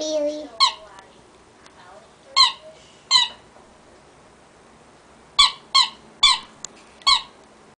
Bailey.